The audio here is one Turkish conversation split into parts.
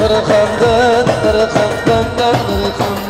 kırıkandın Kırıkandın kırıkandın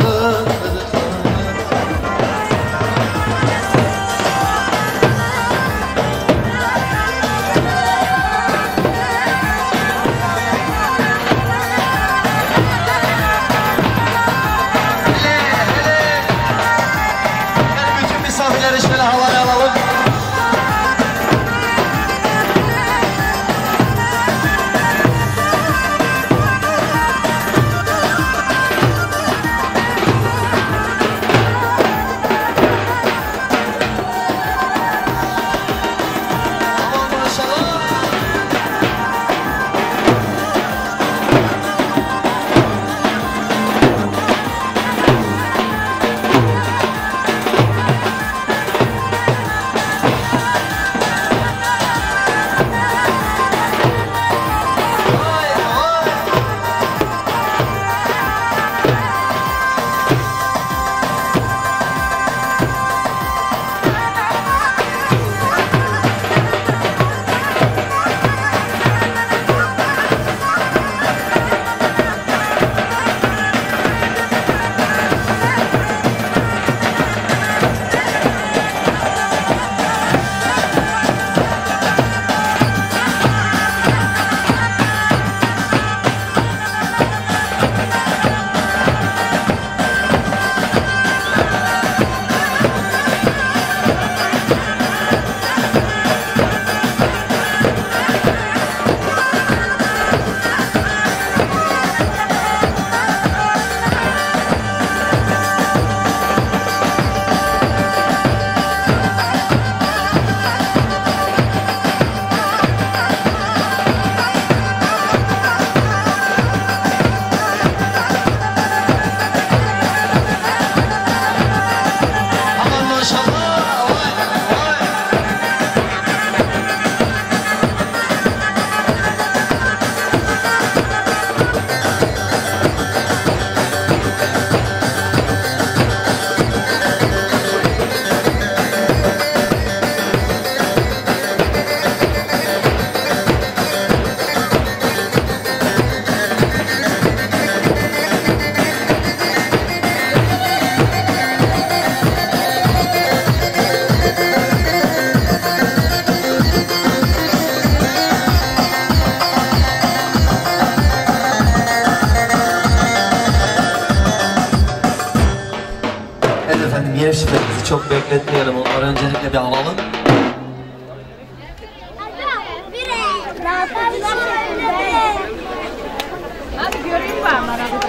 Hadi göreyim var mı arada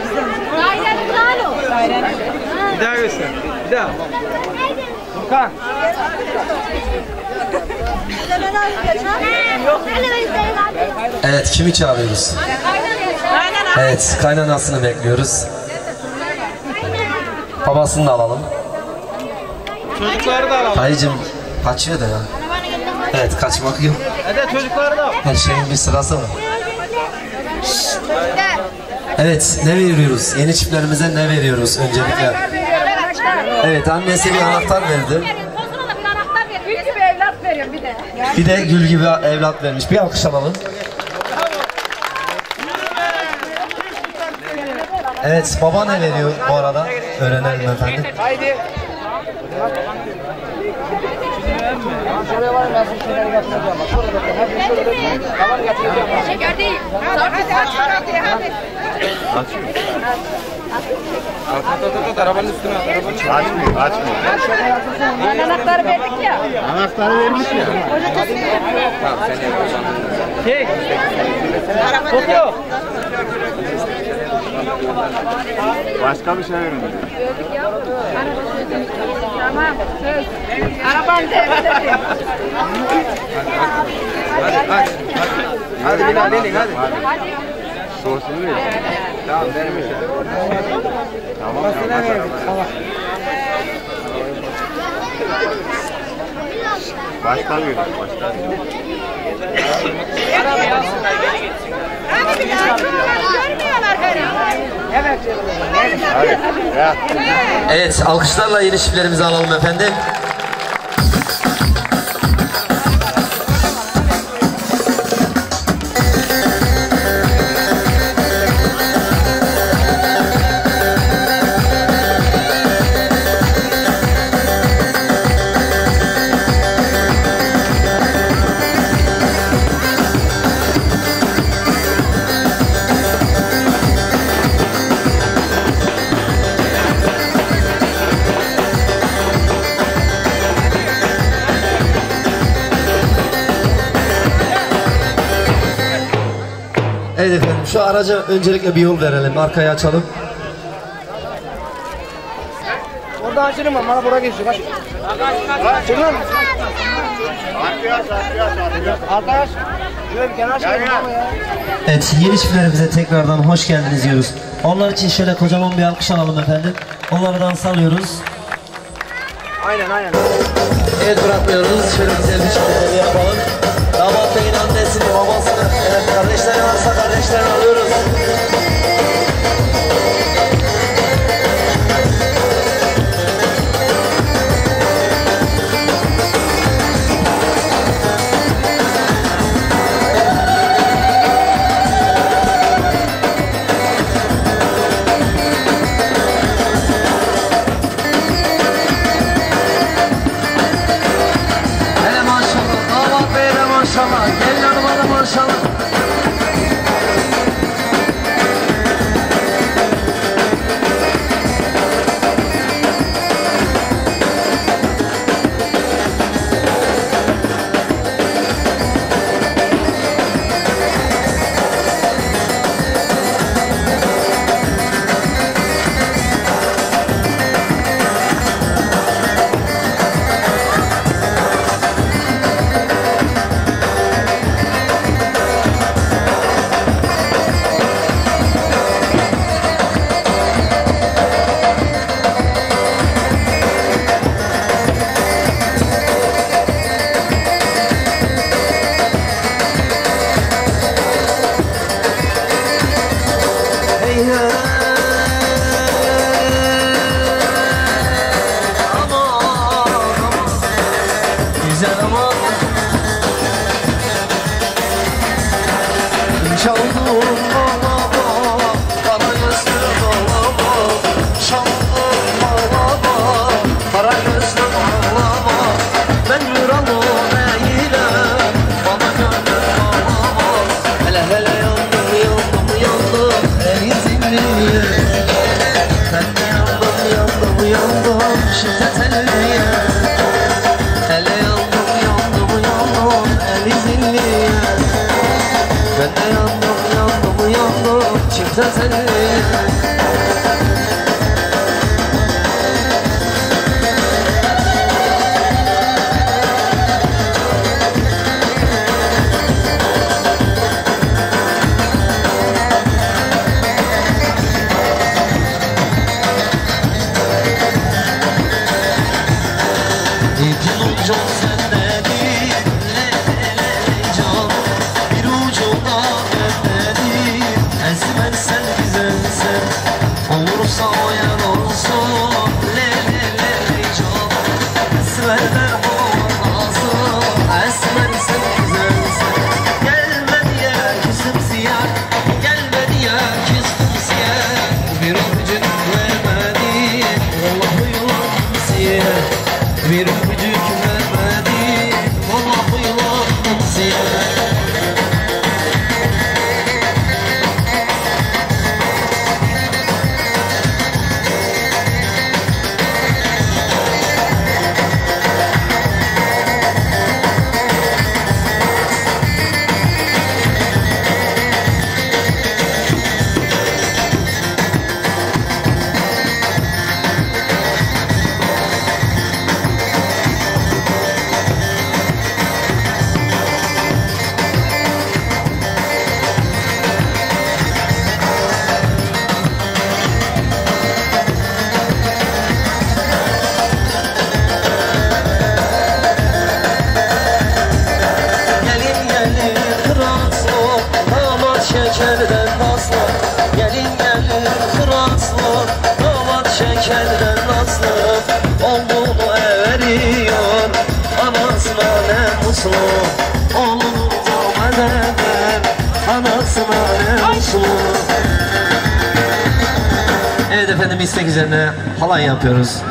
Daire güzel o. Daire. Bir daha göster. Bir daha. Furkan. Evet kimi çağırıyoruz? Evet kaynanasını bekliyoruz. Babasını da alalım. Çocukları da alalım. Dayıcım kaçıyor da ya. Evet kaçmak yok. Hadi çocukları da. Her şeyin bir sırası var. Evet ne veriyoruz? Yeni çiftlerimize ne veriyoruz öncelikle? Evet annesi bir anahtar verdi. Kozuna da bir anahtar ver. Gül gibi evlat veriyorum bir de. Bir de gül gibi evlat vermiş. Bir alkış alalım. Evet baba ne veriyor bu arada? Öğrenelim efendim. Haydi. Şeker değil. Hadi hadi hadi. At at at at arabanın üstüne at. Arabanın üstüne. Açmıyor, açmıyor. Anahtarı verdik ya. Anahtarı vermiş ya. Tamam sen yapacaksın. Şey. Kokuyor. Başka bir şey vermiyor. Tamam. Söz. Araban devre. Hadi aç. Hadi bir daha deneyin hadi. Sosunu ver. Tamam işim. Tamam, tamam. Başka bir başka. Hadi bir daha. Görmüyorlar beni. Hadi. Ya. Evet alkışlarla yeni çiftlerimizi alalım efendim. Şu araca öncelikle bir yol verelim. Arkaya açalım. Orada açılım ama bura geçiyor. Bak. Çıkın. Arkadaş. Şöyle bir kenar çekelim ya. Evet yeni tekrardan hoş geldiniz diyoruz. Onlar için şöyle kocaman bir alkış alalım efendim. Onları dans alıyoruz. Aynen aynen. Evet bırakmıyoruz. Şöyle güzel bir çift babasını. Evet, kardeşlerim varsa kardeşlerini alıyorum. güzel ama. Çaldım üzerine halay yapıyoruz.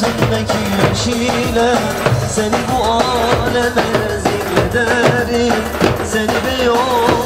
gözündeki yeşile Seni bu aleme rezil ederim Seni bir yol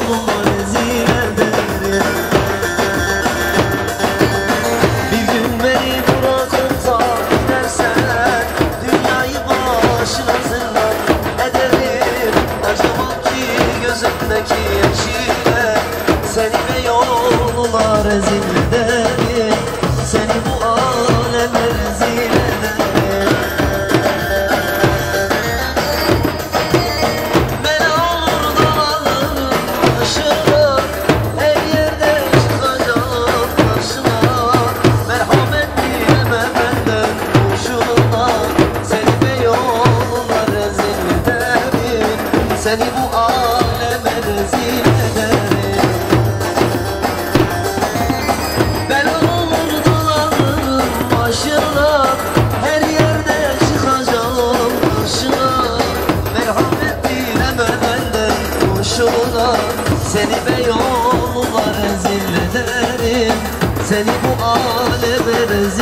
başına Seni be yoluna rezil ederim Seni bu aleme rezil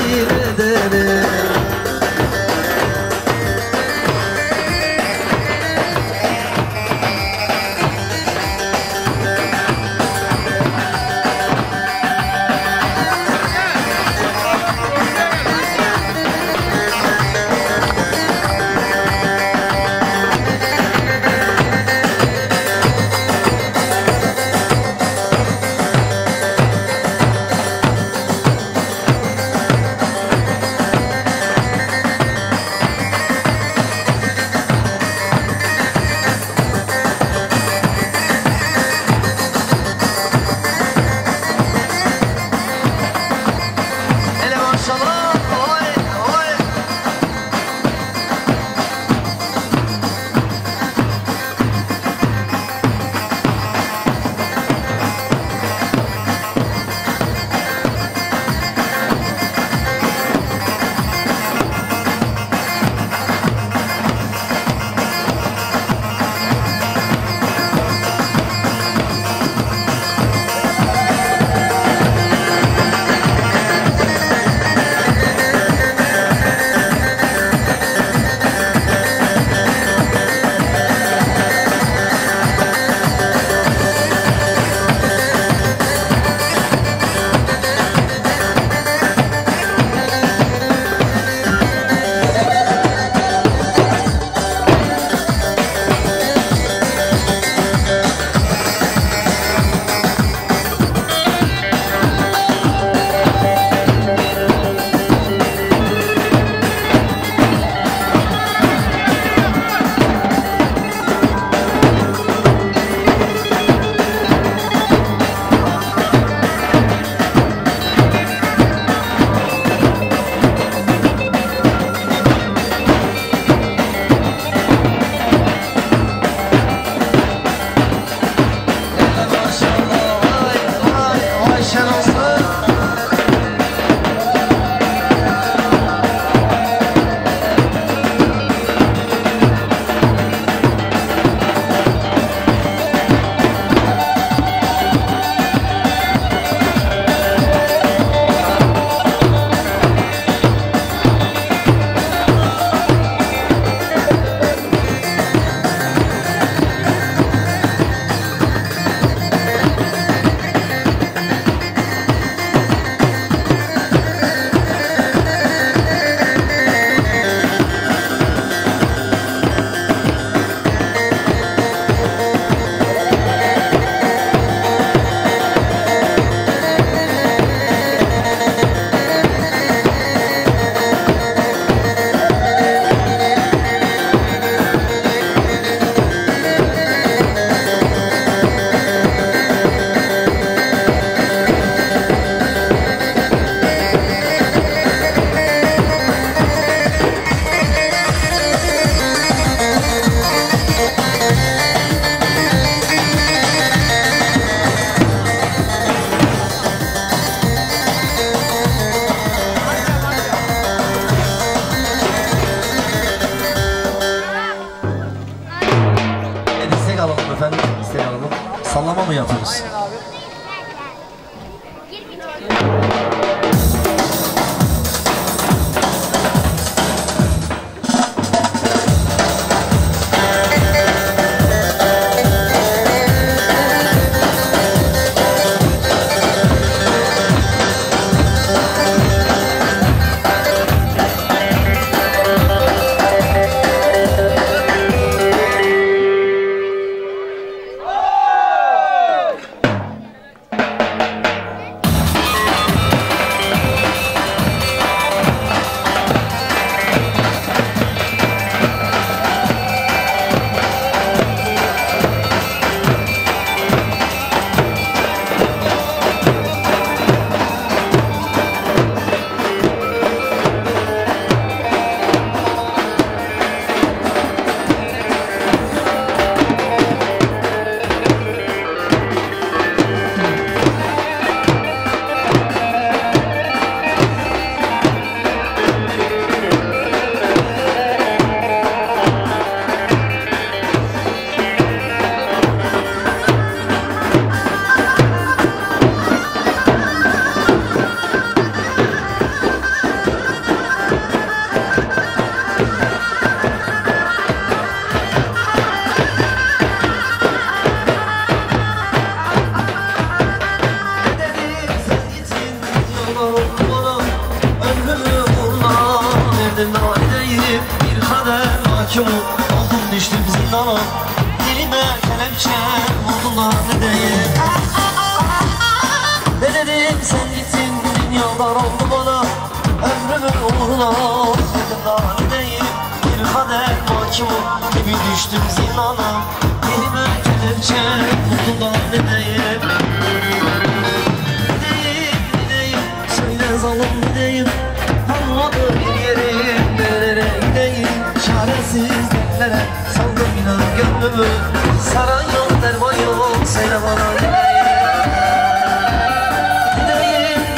Saran yok, derman yok, söyle bana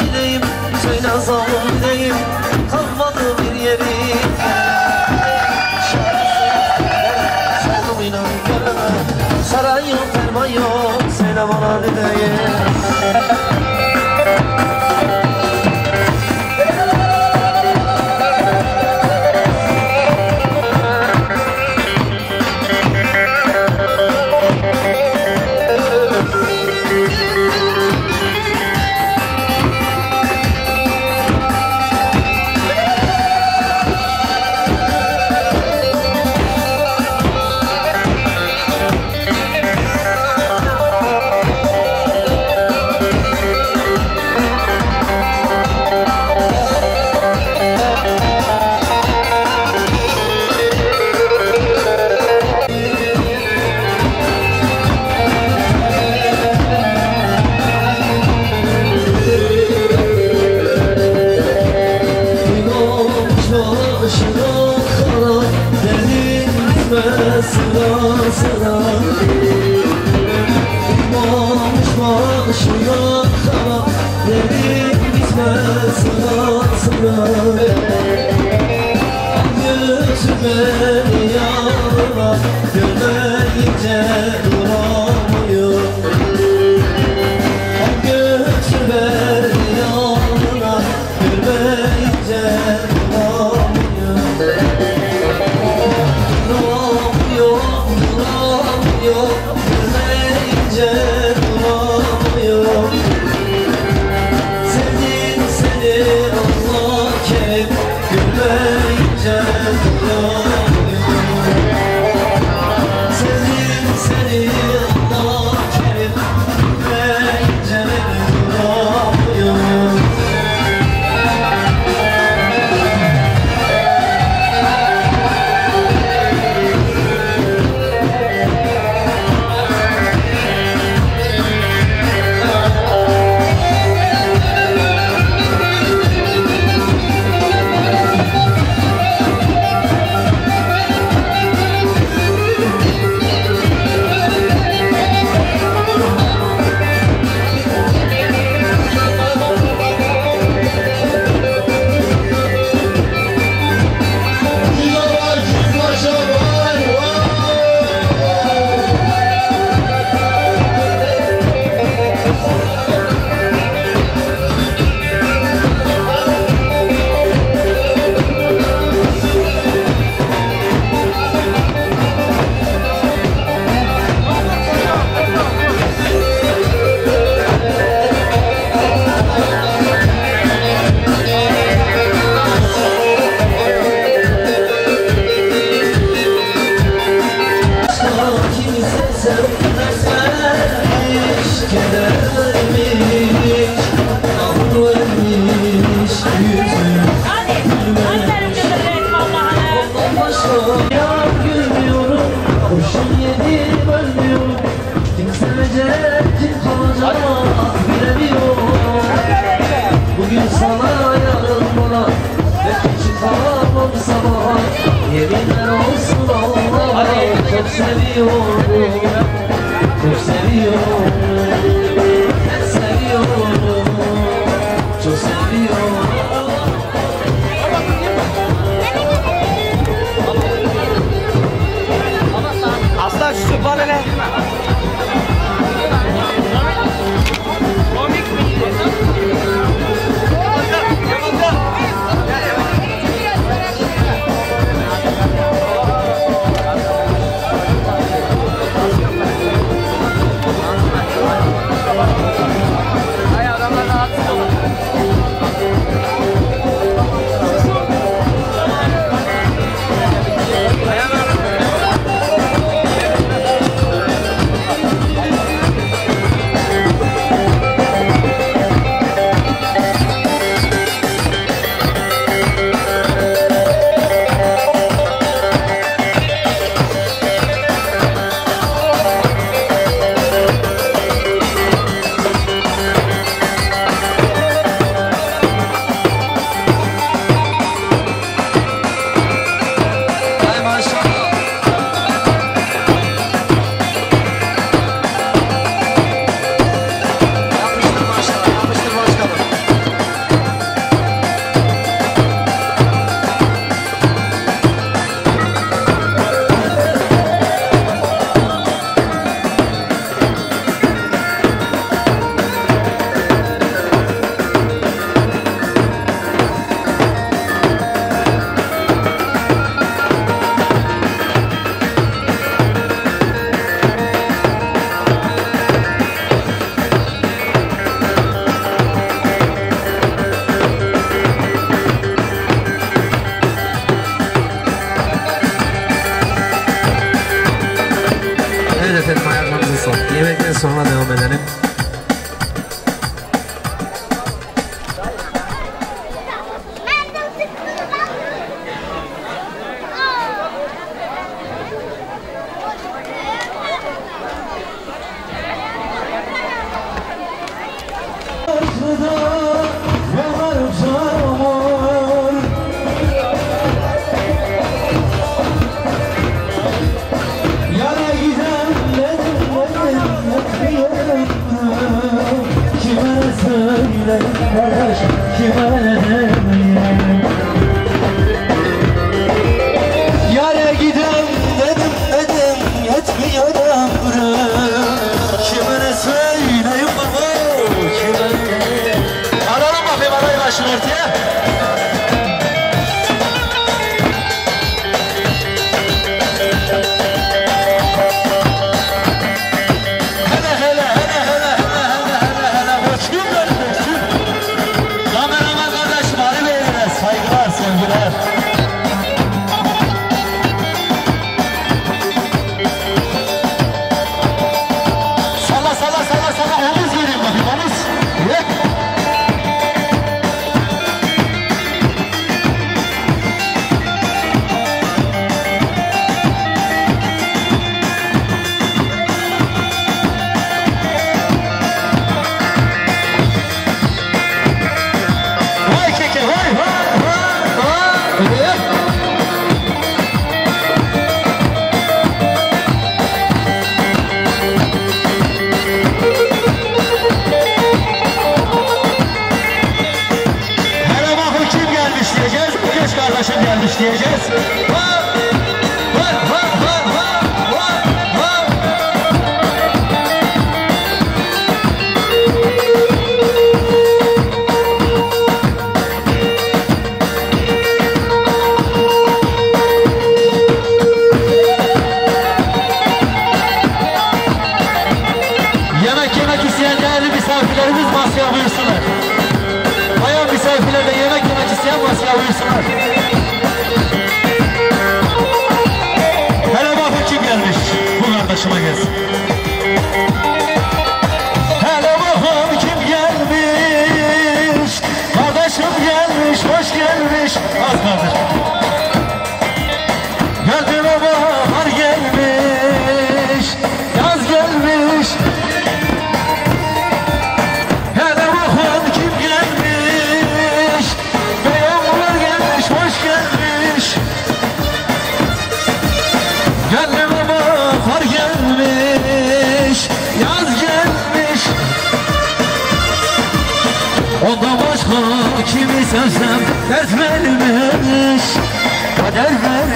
Gideyim, söyle zavrum gideyim Kalmadı bir yeri. Şarkı, inan Saran yok, derman yok, söyle bana Yılda gece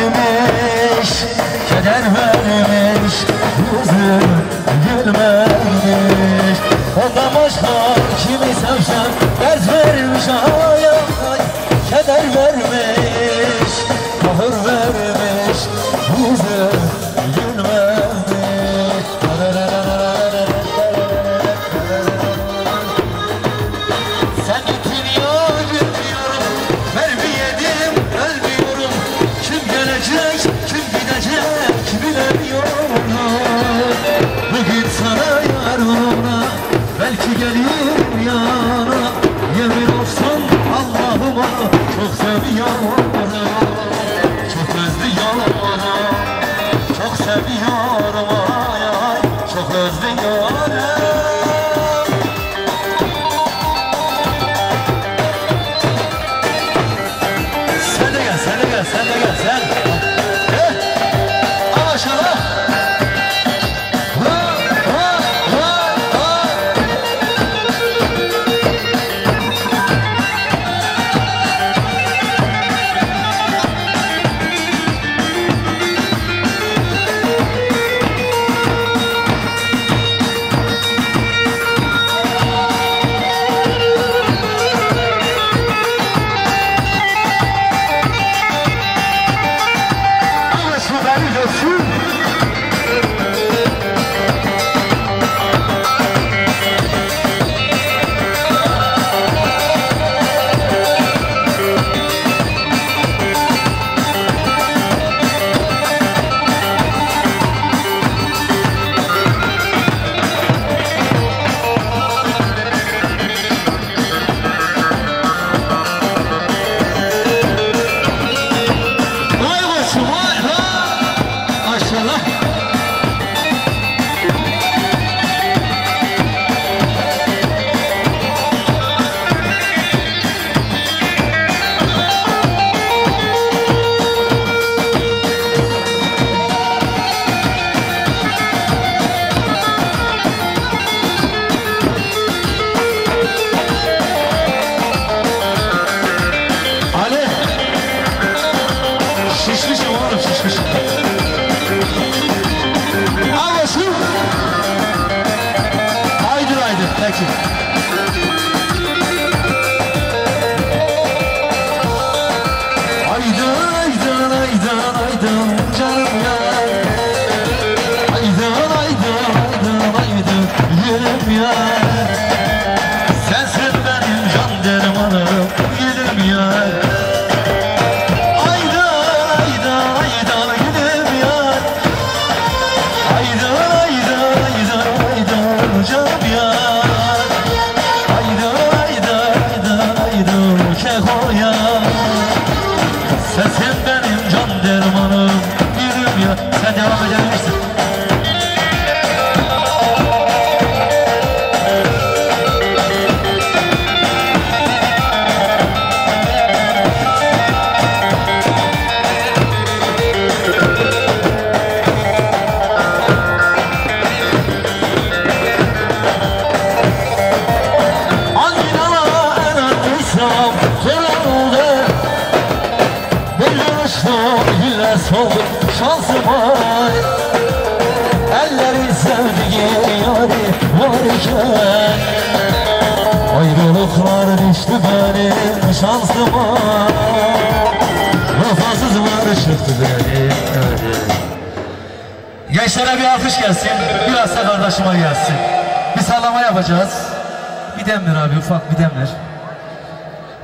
vermiş Keder vermiş Yüzüm gülmemiş. Ondan başka kimi sevsem Dert vermiş hayata Keder vermiş Kahır vermiş Yüzüm Je suis atacağız. Bir dem abi ufak bir dem.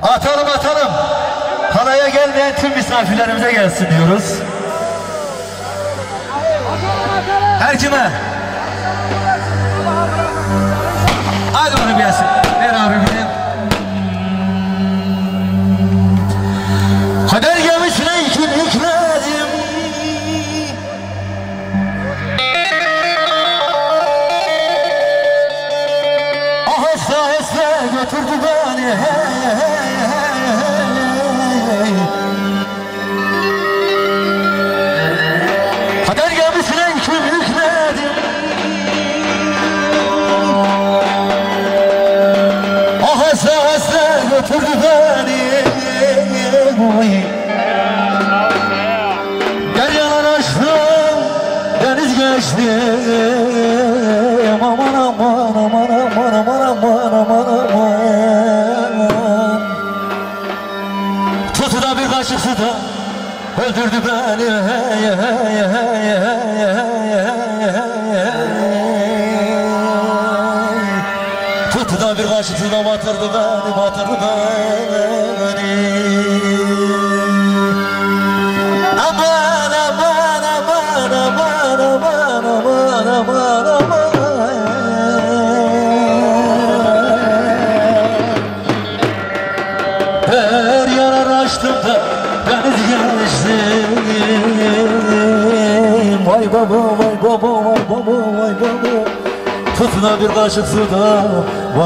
Atalım atalım. Halaya gelmeyen tüm misafirlerimize gelsin diyoruz. Herkime. Hadi bana gelsin. Ver abi bir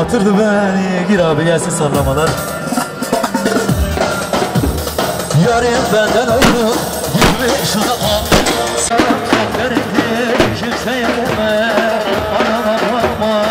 batırdı beni. Gir abi gelsin sallamalar Yarim benden ayrı. Gibi şu zaman Sana çok verildi kimseye deme. Anama bakma.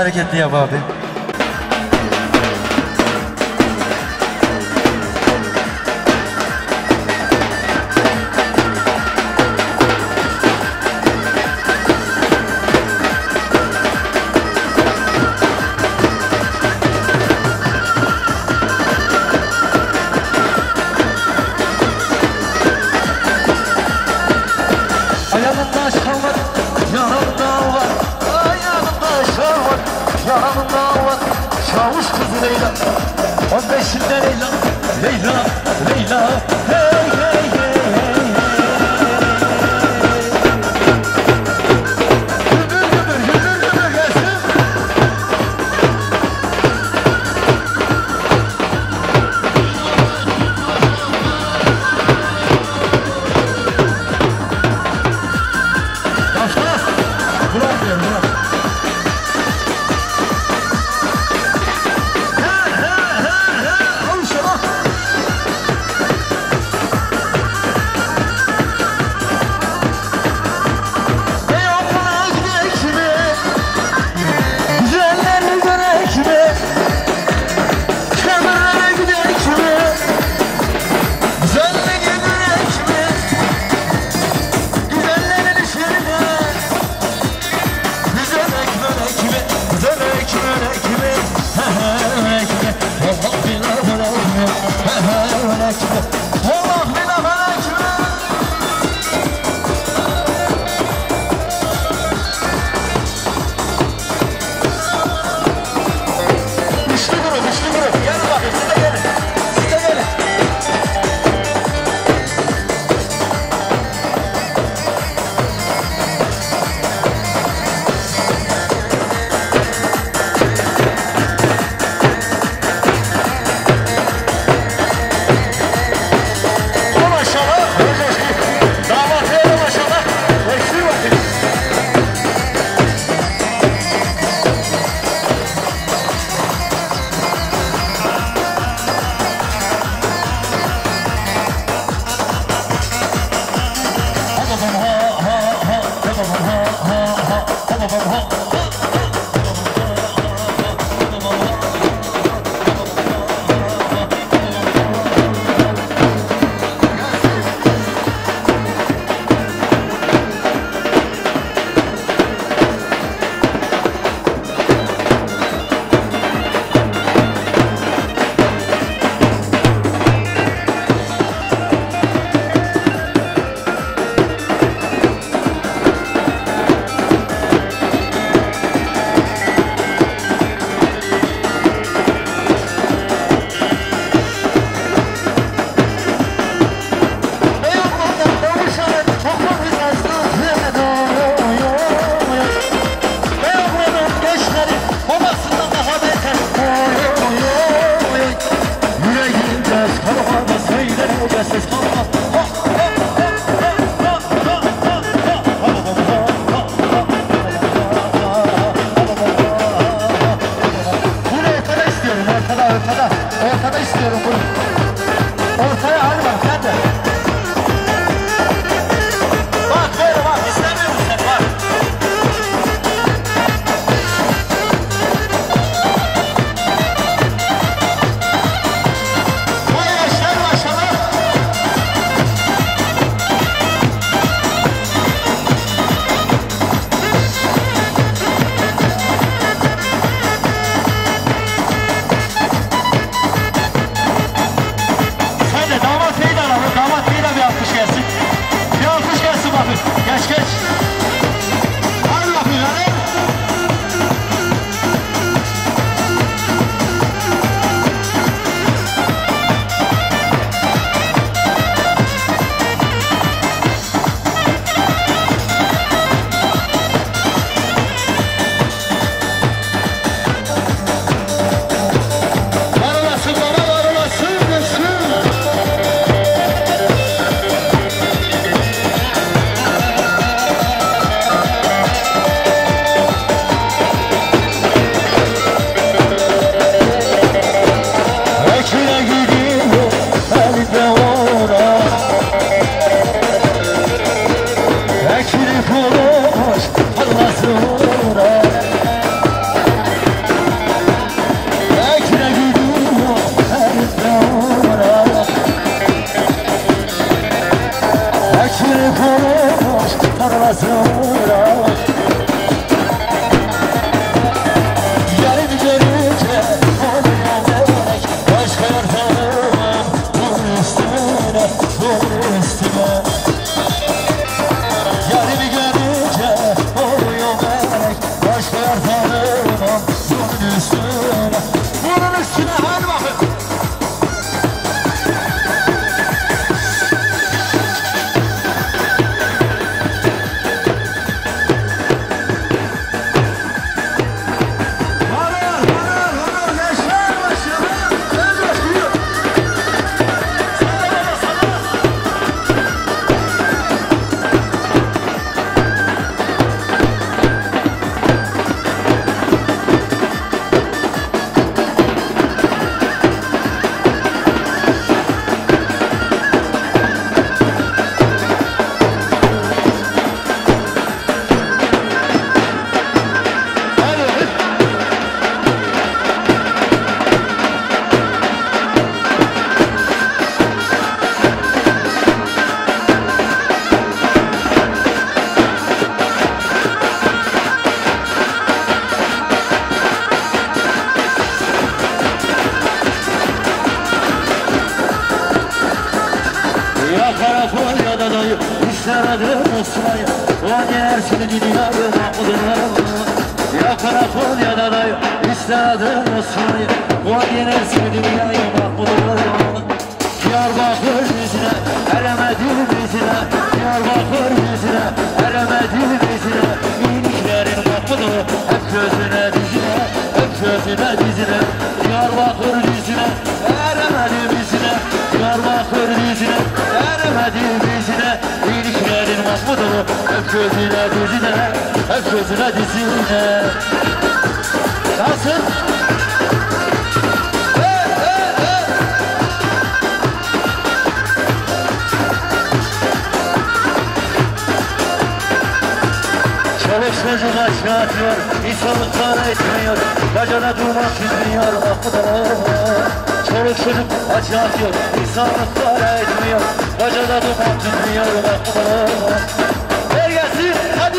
Hareketli yap abi. coração Ya karakol ya da dayı İster adım Osman'ı O dersin dünyayı mahmuduna Ya karakol ya da dayı İster adım Osman'ı O dersin dünyayı mahmuduna Diyarbakır yüzüne Eremedim yüzüne. Diyarbakır yüzüne Eremedim yüzüne. İyiliklerin mahmudu Hep gözüne dizine Hep gözüne dizine. Diyarbakır yüzüne Eremedim yüzüne. Diyarbakır yüzüne Eremedim yüzüne İyiliklerin mahmudu Hep gözüne dizine Hep gözüne dizine. Nasıl? Çocuk aşağı atıyor, insanlıklar etmiyor. Bacana durmak bilmiyor mahmudalar Çoluk çocuk aşağı atıyor, insanlıklar etmiyor. Bacana durmak bilmiyor mahmudalar Ver gelsin, hadi,